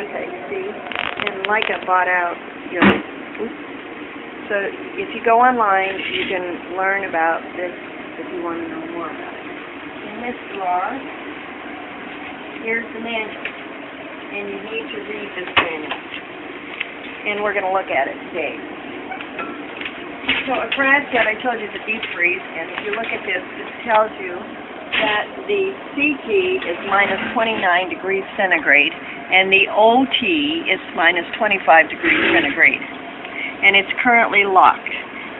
Okay, see, and Leica bought out, you know, oops. so if you go online, you can learn about this if you want to know more about it. In this drawer, here's the manual, and you need to read this manual. And we're going to look at it today. So a Brasket, I told you the deep freeze, and if you look at this, this tells you that the CT is minus 29 degrees centigrade, and the OT is minus 25 degrees centigrade. And it's currently locked.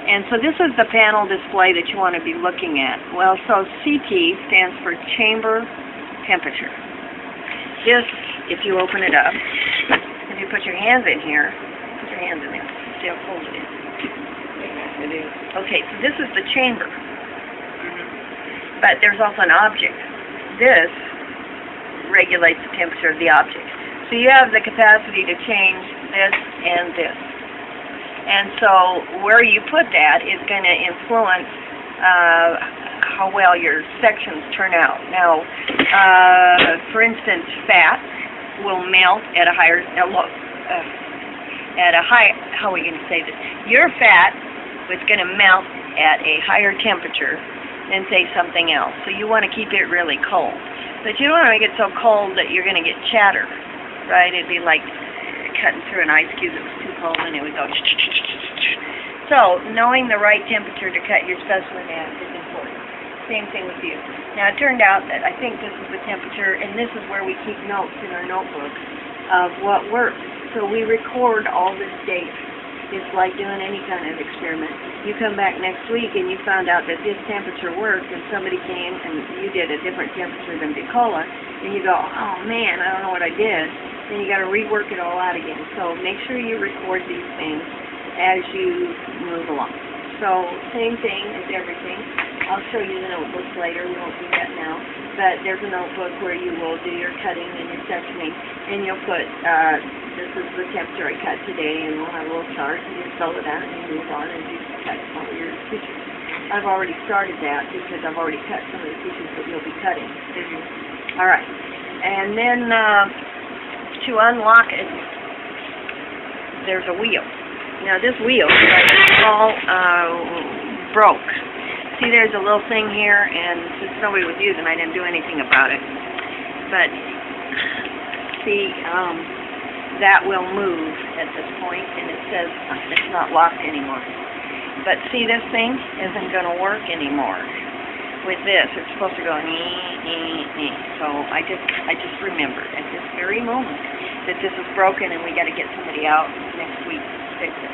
And so this is the panel display that you want to be looking at. Well, so CT stands for chamber temperature. This, if you open it up, if you put your hands in here, put your hands in there, see how cold it is. Okay, so this is the chamber. But there's also an object. This regulates the temperature of the object. So you have the capacity to change this and this. And so where you put that is going to influence uh, how well your sections turn out. Now, uh, for instance, fat will melt at a higher, uh, at a high, how are we going to say this? Your fat is going to melt at a higher temperature than say something else. So you want to keep it really cold. But you don't want to make it so cold that you're going to get chatter, right? It'd be like cutting through an ice cube that was too cold and it would go So knowing the right temperature to cut your specimen at is important. Same thing with you. Now it turned out that I think this is the temperature and this is where we keep notes in our notebook of what works. So we record all this data. It's like doing any kind of experiment. You come back next week and you found out that this temperature worked and somebody came and you did a different temperature than Bicola and you go, oh man, I don't know what I did. Then you got to rework it all out again. So make sure you record these things as you move along. So same thing as everything. I'll show you the notebooks later. We won't do that now. But there's a notebook where you will do your cutting and your sectioning. And you'll put, uh, this is the temperature I cut today, and we'll have a little chart, and you fill it out, and you move on, and you cut all your features. I've already started that because I've already cut some of the features that you'll be cutting. All right. And then uh, to unlock it, there's a wheel. Now this wheel is all uh, broke. See, there's a little thing here, and since nobody was using, I didn't do anything about it. But see, um, that will move at this point, and it says it's not locked anymore. But see, this thing isn't going to work anymore. With this, it's supposed to go nee, nee, nee. So I just, I just remembered at this very moment that this is broken, and we got to get somebody out next week to fix it.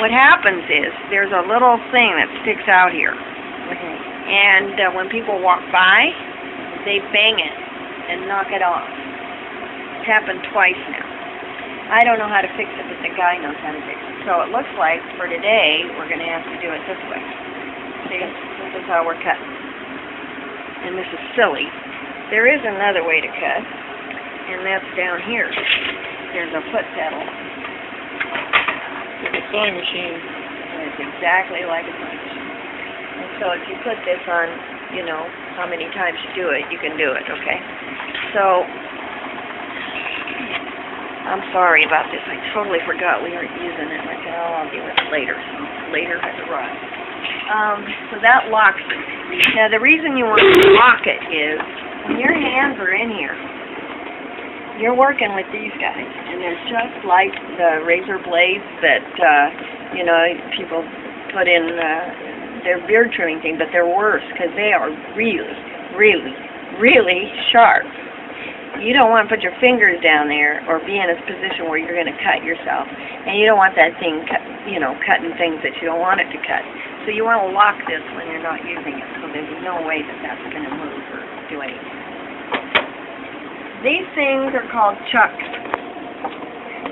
What happens is there's a little thing that sticks out here, and uh, when people walk by, they bang it and knock it off. It's happened twice now. I don't know how to fix it, but the guy knows how to fix it. So it looks like for today, we're going to have to do it this way. See, this is how we're cutting. And this is silly. There is another way to cut, and that's down here. There's a foot pedal. Like a sewing machine. And it's exactly like a sewing machine. And so if you put this on, you know, how many times you do it, you can do it, okay? So I'm sorry about this. I totally forgot we weren't using it. I said, oh, I'll do it later. So later has arrived. Um, so that locks it. Now the reason you want to lock it is when your hands are in here, you're working with these guys, and they're just like the razor blades that uh, you know people put in uh, their beard trimming thing, but they're worse because they are really, really, really sharp you don't want to put your fingers down there or be in a position where you're going to cut yourself. And you don't want that thing, cut, you know, cutting things that you don't want it to cut. So you want to lock this when you're not using it so there's no way that that's going to move or do anything. These things are called chucks.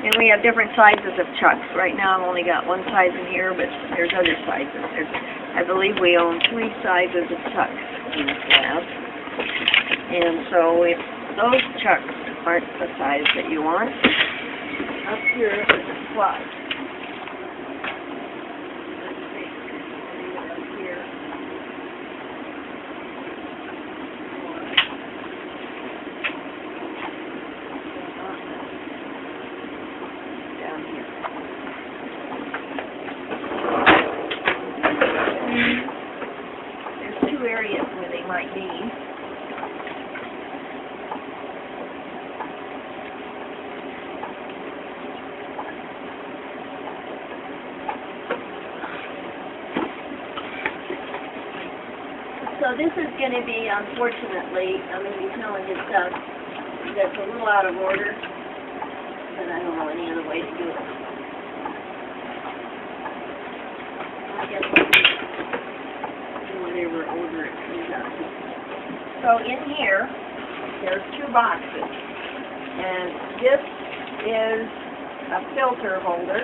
And we have different sizes of chucks. Right now I've only got one size in here, but there's other sizes. There's, I believe we own three sizes of chucks in this lab. And so if those chucks aren't the size that you want. Up here is a slot. So this is going to be, unfortunately, I'm going to be telling you stuff that's a little out of order, but I don't know any other way to do it. I guess whatever order it comes out. So in here, there's two boxes, and this is a filter holder,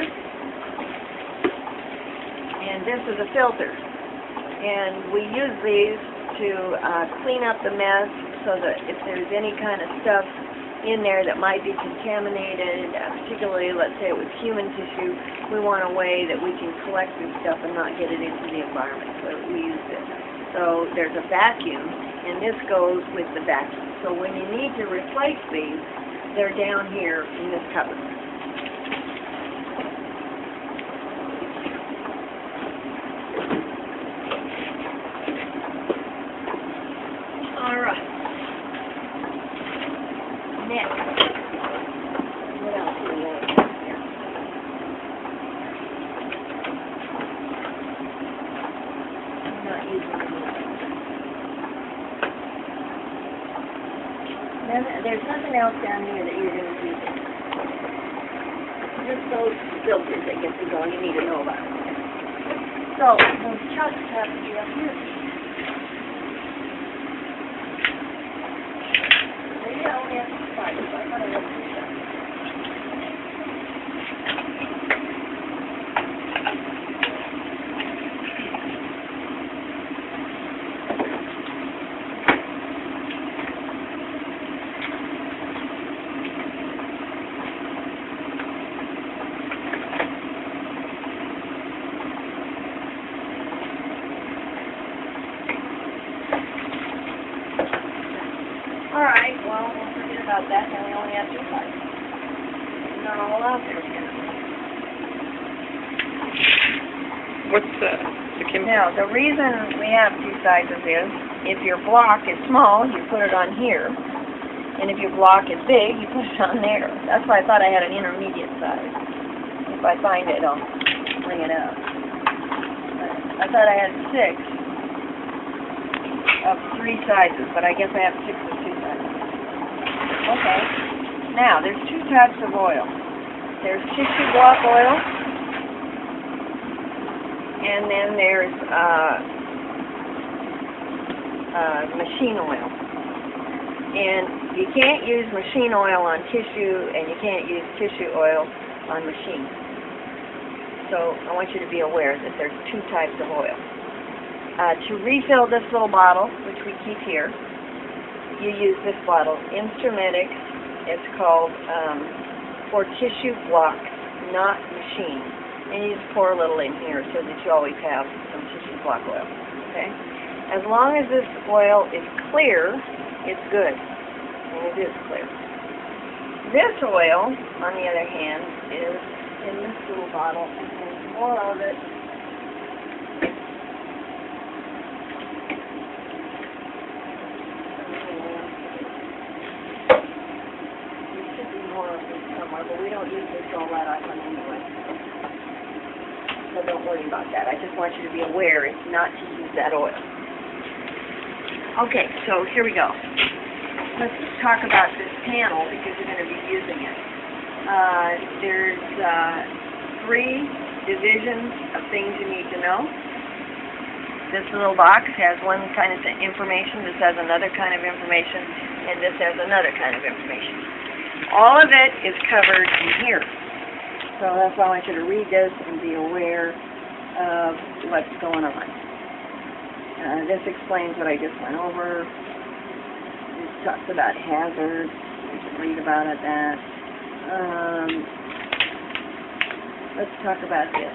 and this is a filter. And we use these to uh, clean up the mess so that if there's any kind of stuff in there that might be contaminated, uh, particularly let's say it was human tissue, we want a way that we can collect this stuff and not get it into the environment. So we use this. So there's a vacuum, and this goes with the vacuum. So when you need to replace these, they're down here in this cupboard. All right. Next. What else do we have here? I'm not using it. Then, there's nothing else down here that you're gonna use. Just those filters that get you going, you need to know about. So, those chucks have to be up here. Maybe I only have to five, so I thought I had two chucks. All right, well, we'll forget about that, then we only have two sides. Not all out there yet. What's the, the chemical? Now, the reason we have two sizes is, if your block is small, you put it on here, and if your block is big, you put it on there. That's why I thought I had an intermediate size. If I find it, I'll bring it up. But I thought I had six of three sizes, but I guess I have six of two sizes. Okay. Now, there's two types of oil. There's tissue block oil, and then there's uh, uh, machine oil. And you can't use machine oil on tissue, and you can't use tissue oil on machine. So I want you to be aware that there's two types of oil. Uh, to refill this little bottle, which we keep here, you use this bottle, Instrumedics. It's called um, for tissue block, not machine. And you just pour a little in here so that you always have some tissue block oil. Okay? As long as this oil is clear, it's good. And it is clear. This oil, on the other hand, is in this little bottle, and there's more of it There should be more of this somewhere, but we don't use this all that often anyway. So don't worry about that. I just want you to be aware it's not to use that oil. Okay, so here we go. Let's talk about this panel because you're going to be using it. Uh, there's uh, three divisions of things you need to know. This little box has one kind of information, this has another kind of information, and this has another kind of information. All of it is covered in here. So that's why I want you to read this and be aware of what's going on. Uh, this explains what I just went over. This talks about hazards. You can read about it, that. Um, let's talk about this.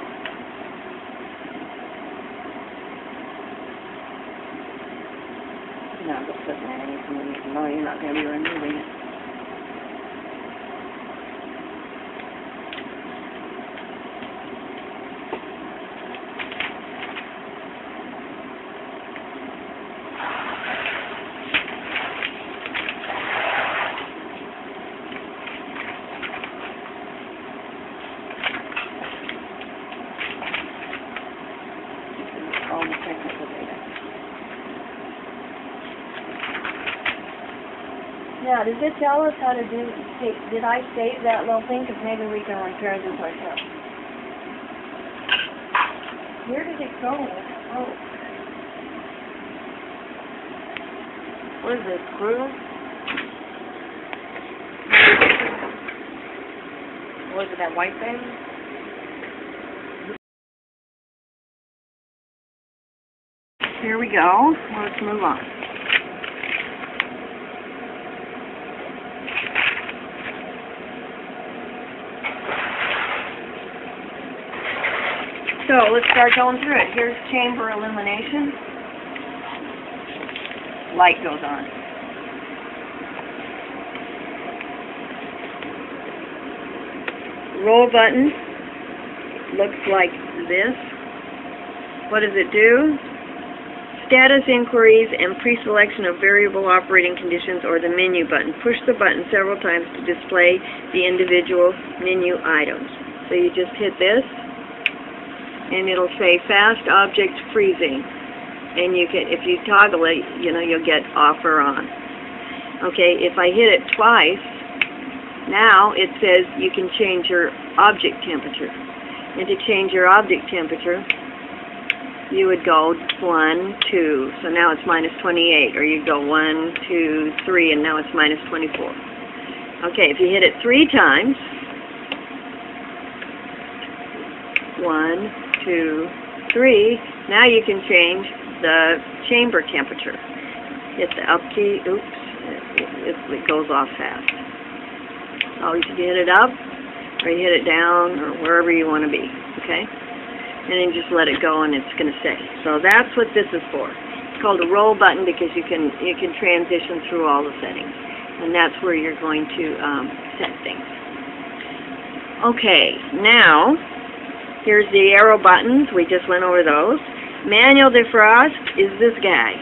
No, just put that in. No, you're not going to be removing it. This is all the technical data. Now, does it tell us how to do, did I save that little thing? Because maybe we can repair this ourselves. Where did it go? Oh. What is this, screw? Was it that white thing? Here we go. Let's move on. So let's start going through it. Here's chamber illumination. Light goes on. Roll button looks like this. What does it do? Status inquiries and pre-selection of variable operating conditions or the menu button. Push the button several times to display the individual menu items. So you just hit this and it'll say fast object freezing. And you can, if you toggle it, you know, you'll get off or on. Okay, if I hit it twice, now it says you can change your object temperature. And to change your object temperature, you would go 1, 2, so now it's minus 28, or you go 1, 2, 3, and now it's minus 24. Okay, if you hit it three times, 1, 2, 3, now you can change the chamber temperature. Hit the up key, oops, it, it, it goes off fast. Always you hit it up, or you hit it down, or wherever you want to be, okay? and then just let it go and it's going to stay. So that's what this is for. It's called a roll button because you can you can transition through all the settings, and that's where you're going to um, set things. Okay, now here's the arrow buttons. We just went over those. Manual defrost is this guy.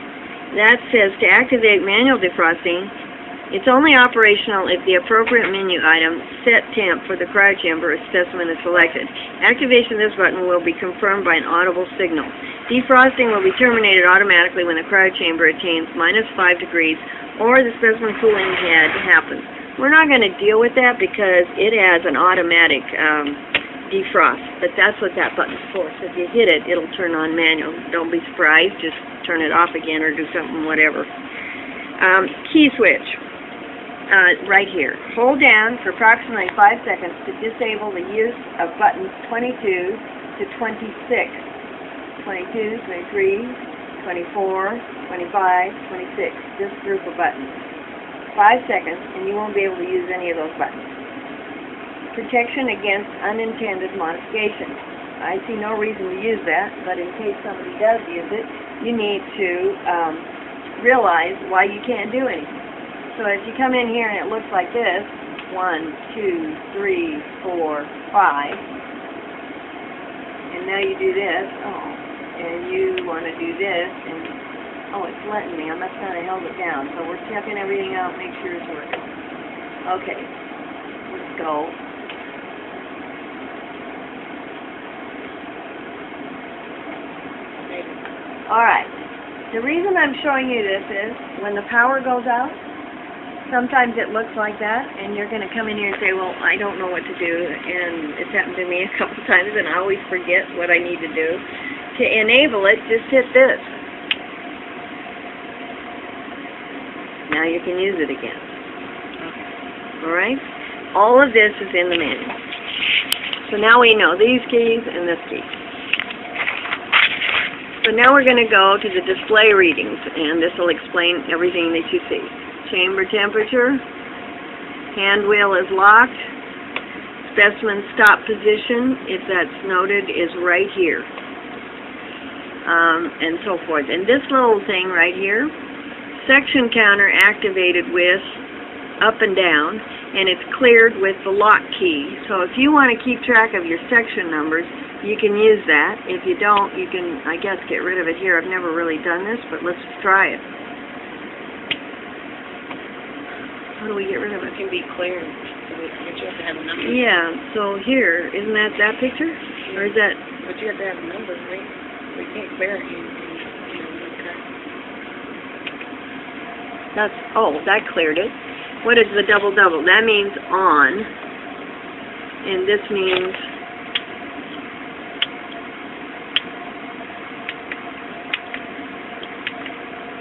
That says to activate manual defrosting, it's only operational if the appropriate menu item, set temp for the cryochamber specimen is selected. Activation of this button will be confirmed by an audible signal. Defrosting will be terminated automatically when the cryochamber attains minus 5 degrees or the specimen cooling head happens. We're not going to deal with that because it has an automatic um, defrost, but that's what that button's for. So if you hit it, it'll turn on manual. Don't be surprised. Just turn it off again or do something, whatever. Um, key switch uh, right here. Hold down for approximately 5 seconds to disable the use of buttons 22 to 26. 22, 23, 24, 25, 26. This group of buttons. 5 seconds and you won't be able to use any of those buttons. Protection against unintended modification. I see no reason to use that, but in case somebody does use it, you need to um, realize why you can't do anything. So if you come in here and it looks like this, one, two, three, four, five, and now you do this, oh, and you want to do this, and, oh, it's letting me, I must not have held it down, so we're checking everything out, make sure it's working. Okay, let's go. Alright, the reason I'm showing you this is, when the power goes out, sometimes it looks like that, and you're going to come in here and say, well, I don't know what to do, and it's happened to me a couple times, and I always forget what I need to do. To enable it, just hit this. Now you can use it again. All right? All of this is in the manual. So now we know these keys and this key. So now we're going to go to the display readings, and this will explain everything that you see chamber temperature, hand wheel is locked, specimen stop position, if that's noted, is right here, um, and so forth. And this little thing right here, section counter activated with up and down, and it's cleared with the lock key. So if you want to keep track of your section numbers, you can use that. If you don't, you can, I guess, get rid of it here. I've never really done this, but let's try it. How do we get rid of it? It can be clear, but you have to have a number. Yeah, so here, isn't that that picture? Or is that, But you have to have a number, right? We can't clear it. That's, oh, that cleared it. What is the double double? That means on, and this means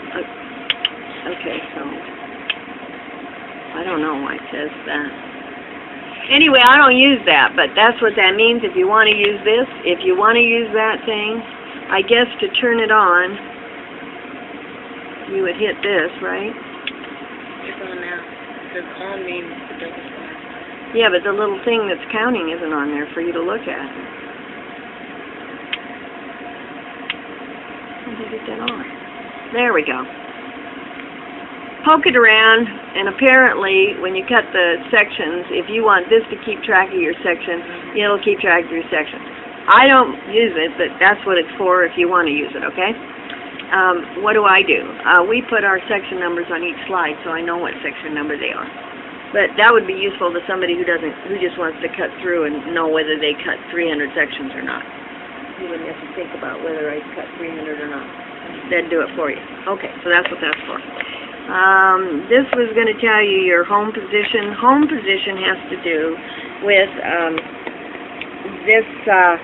Uh, okay, so I don't it says that. Anyway, I don't use that, but that's what that means. If you want to use this, if you want to use that thing, I guess to turn it on, you would hit this, right? It's on now. It says on means the double star. Yeah, but the little thing that's counting isn't on there for you to look at. How did I get that on? There we go. Poke it around, and apparently, when you cut the sections, if you want this to keep track of your section, it'll keep track of your section. I don't use it, but that's what it's for if you want to use it, okay? Um, what do I do? Uh, we put our section numbers on each slide, so I know what section number they are. But that would be useful to somebody who doesn't, who just wants to cut through and know whether they cut 300 sections or not. You wouldn't have to think about whether I cut 300 or not. They'd do it for you. Okay, so that's what that's for. Um, this was going to tell you your home position. Home position has to do with um, this uh,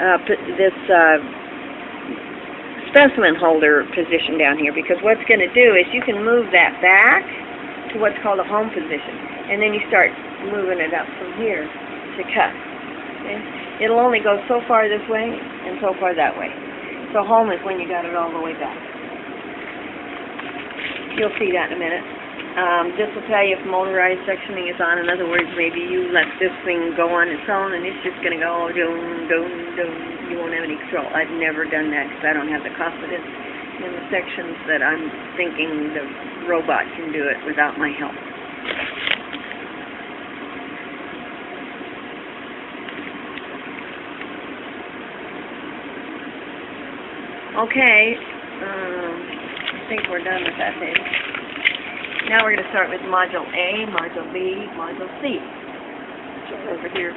uh, this uh, specimen holder position down here because what's going to do is you can move that back to what's called a home position and then you start moving it up from here to cut. Okay? It'll only go so far this way and so far that way. So home is when you got it all the way back. You'll see that in a minute. Um, this will tell you if motorized sectioning is on. In other words, maybe you let this thing go on its own and it's just going to go doom, doom, doom. You won't have any control. I've never done that because I don't have the confidence in the sections that I'm thinking the robot can do it without my help. Okay, um, think we're done with that. Now we're going to start with Module A, Module B, Module C. Over here.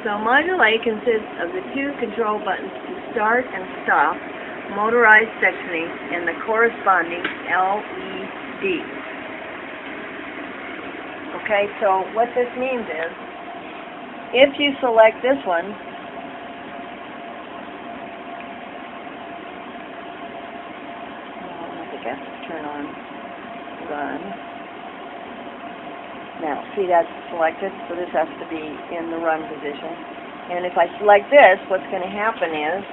So Module A consists of the two control buttons to start and stop motorized sectioning and the corresponding LED. Okay, so what this means is, if you select this one, I think I have to turn on run. Now, see that's selected, so this has to be in the run position. And if I select this, what's going to happen is,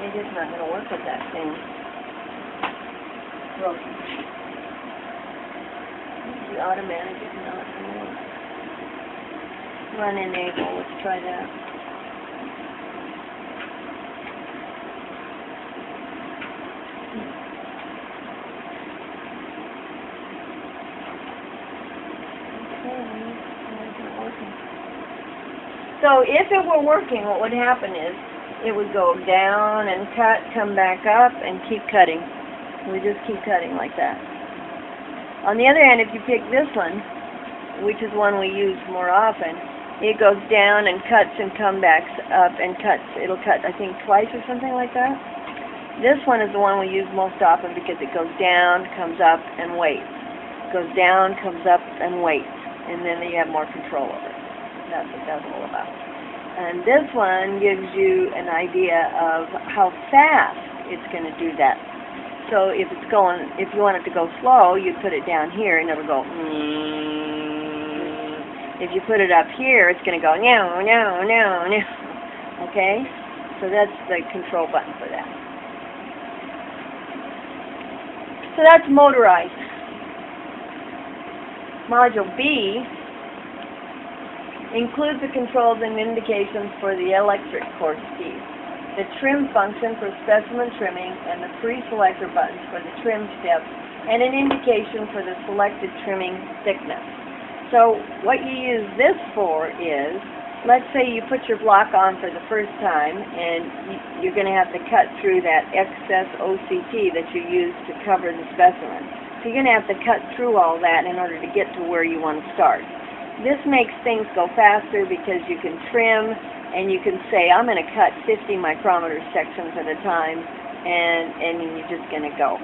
Maybe it's not going to work with that thing. Broken. The automatic is not going to work. Run enable, let's try that. So if it were working, what would happen is, it would go down and cut, come back up, and keep cutting. We just keep cutting like that. On the other hand, if you pick this one, which is one we use more often, it goes down and cuts and comes back up and cuts. It'll cut, I think, twice or something like that. This one is the one we use most often because it goes down, comes up, and waits. Goes down, comes up, and waits. And then you have more control over it. That's what that's all about. And this one gives you an idea of how fast it's going to do that. So if it's going, if you want it to go slow, you put it down here and it'll go. Mm. If you put it up here, it's going to go no, no, no, no. Okay, so that's the control button for that. So that's motorized. Module B includes the controls and indications for the electric coarse feed, the trim function for specimen trimming, and the pre-selector buttons for the trim steps, and an indication for the selected trimming thickness. So what you use this for is, let's say you put your block on for the first time, and you- you're going to have to cut through that excess OCT that you use to cover the specimen. So you're going to have to cut through all that in order to get to where you want to start. this makes things go faster because you can trim and you can say, I'm going to cut 50 micrometer sections at a time and, and you're just going to go.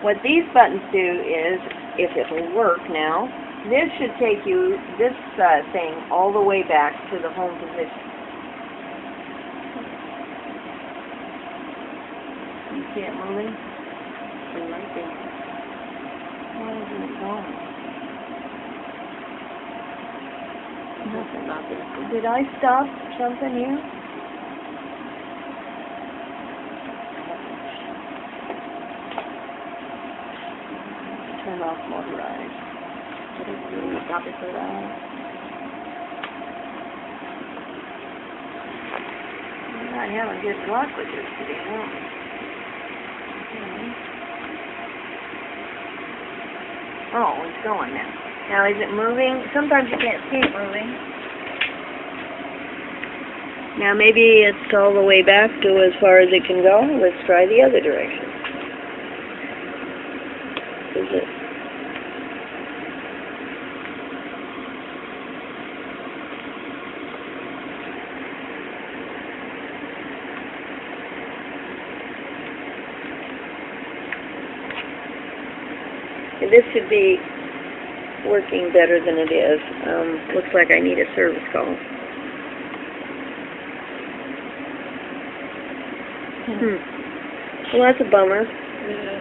What these buttons do is, if it will work now, this should take you, this uh, thing, all the way back to the home position. You see it moving? It's right there. Why isn't it going? Nothing. Did I stop something here? Turn off motorized. Not having good luck with this? Oh, it's going now. Now, is it moving? Sometimes you can't see it moving. Now, maybe it's all the way back to as far as it can go. Let's try the other direction. Is it? This should be working better than it is. Um, looks like I need a service call. Hmm. Well, that's a bummer. Yeah.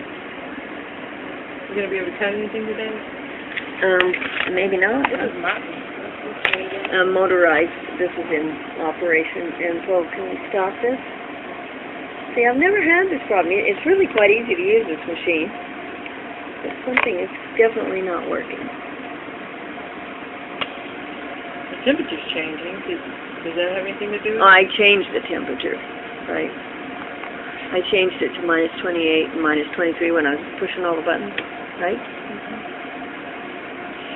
You gonna be able to cut anything today? Um, maybe not. This is my, this is changing. Um, motorized. This is in operation. And so, can we stop this? See, I've never had this problem. It- It's really quite easy to use this machine. Something is definitely not working. The temperature's changing. Does, does that have anything to do with oh, it? I changed the temperature, right? I changed it to minus 28 and minus 23 when I was pushing all the buttons, right?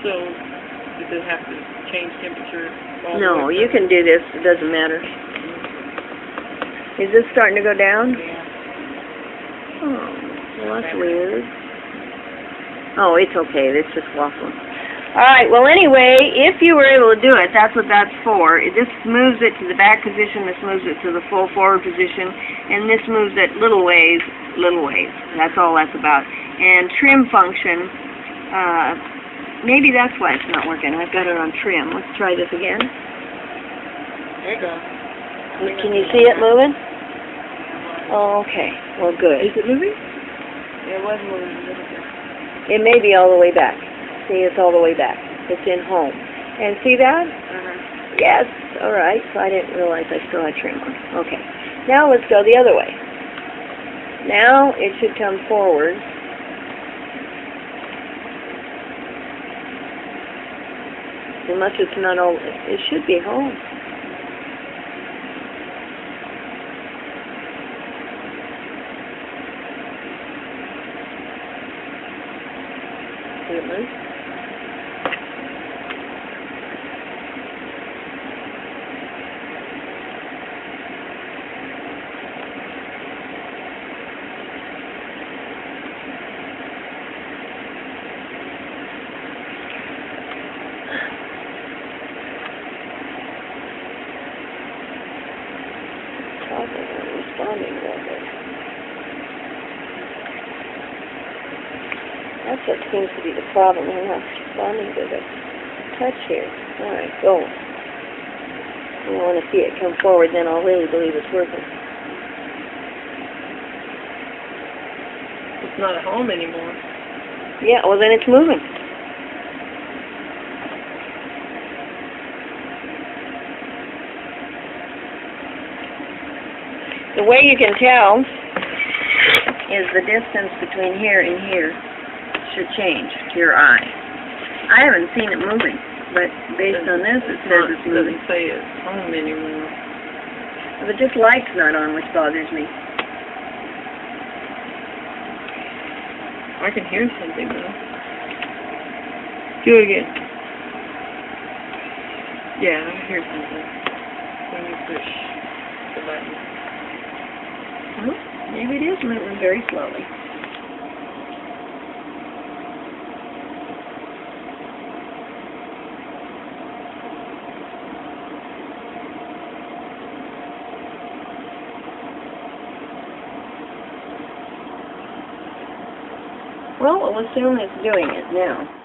So, does it have to change temperature? all No, you can do this. It doesn't matter. Is this starting to go down? Yeah. Oh, well, that's weird. Oh, it's okay. It's just waffling. All right. Well, anyway, if you were able to do it, that's what that's for. This moves it to the back position. This moves it to the full forward position, and this moves it little ways, little ways. That's all that's about. And trim function. Uh, maybe that's why it's not working. I've got it on trim. Let's try this again. There you go. Can you see it moving? Oh, okay. Well, good. Is it moving? It was moving a little bit. It may be all the way back. See, it's all the way back. It's in home. And see that? Uh-huh. Yes. All right. So I didn't realize I still had trim on. Okay. Now let's go the other way. Now it should come forward. Unless it's not all, it should be home. Did it move? talking and responding a little bit. That's what seems to be the problem. I'm not responding to the touch here. All right, go. I want to see it come forward, then I'll really believe it's working. It's not at home anymore. Yeah, well then it's moving. The way you can tell is the distance between here and here should change to your eye. I haven't seen it moving, but based on this, it says not, it's moving. doesn't say it's home anymore. But this light's not on, which bothers me. I can hear something though. Do it again. Yeah, I hear something when you push the button. Well, maybe it is moving very slowly. Well, we'll assume it's doing it now.